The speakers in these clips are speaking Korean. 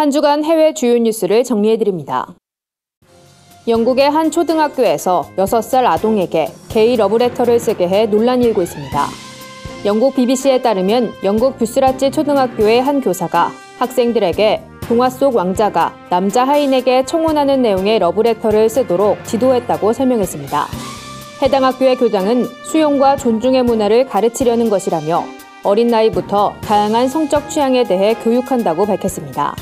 한 주간 해외 주요 뉴스를 정리해드립니다. 영국의 한 초등학교에서 6살 아동에게 게이 러브레터를 쓰게 해 논란이 일고 있습니다. 영국 BBC에 따르면 영국 뷰스라치 초등학교의 한 교사가 학생들에게 동화 속 왕자가 남자 하인에게 청혼하는 내용의 러브레터를 쓰도록 지도했다고 설명했습니다. 해당 학교의 교장은 수용과 존중의 문화를 가르치려는 것이라며 어린 나이부터 다양한 성적 취향에 대해 교육한다고 밝혔습니다.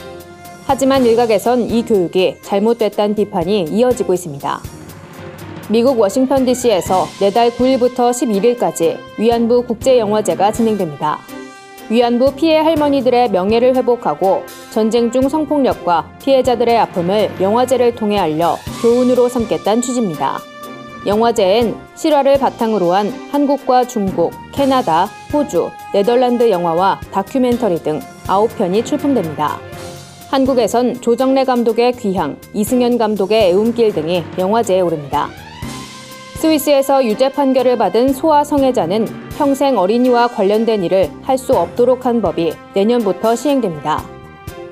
하지만 일각에선 이 교육이 잘못됐다는 비판이 이어지고 있습니다. 미국 워싱턴 DC에서 내달 9일부터 11일까지 위안부 국제영화제가 진행됩니다. 위안부 피해 할머니들의 명예를 회복하고 전쟁 중 성폭력과 피해자들의 아픔을 영화제를 통해 알려 교훈으로 삼겠다는 취지입니다. 영화제엔 실화를 바탕으로 한 한국과 중국, 캐나다, 호주, 네덜란드 영화와 다큐멘터리 등 9편이 출품됩니다. 한국에선 조정래 감독의 귀향, 이승현 감독의 애움길 등이 영화제에 오릅니다. 스위스에서 유죄 판결을 받은 소아 성애자는 평생 어린이와 관련된 일을 할 수 없도록 한 법이 내년부터 시행됩니다.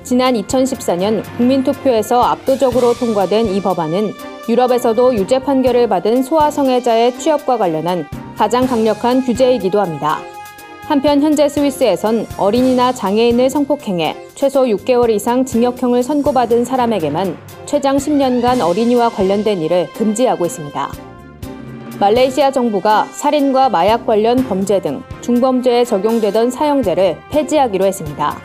지난 2014년 국민투표에서 압도적으로 통과된 이 법안은 유럽에서도 유죄 판결을 받은 소아 성애자의 취업과 관련한 가장 강력한 규제이기도 합니다. 한편 현재 스위스에선 어린이나 장애인을 성폭행해 최소 6개월 이상 징역형을 선고받은 사람에게만 최장 10년간 어린이와 관련된 일을 금지하고 있습니다. 말레이시아 정부가 살인과 마약 관련 범죄 등 중범죄에 적용되던 사형제를 폐지하기로 했습니다.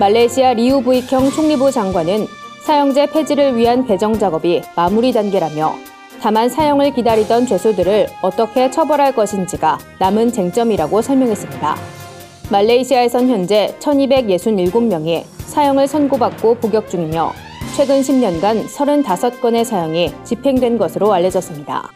말레이시아 리우 부익형 총리부 장관은 사형제 폐지를 위한 배정 작업이 마무리 단계라며 다만 사형을 기다리던 죄수들을 어떻게 처벌할 것인지가 남은 쟁점이라고 설명했습니다. 말레이시아에선 현재 1267명이 사형을 선고받고 복역 중이며 최근 10년간 35건의 사형이 집행된 것으로 알려졌습니다.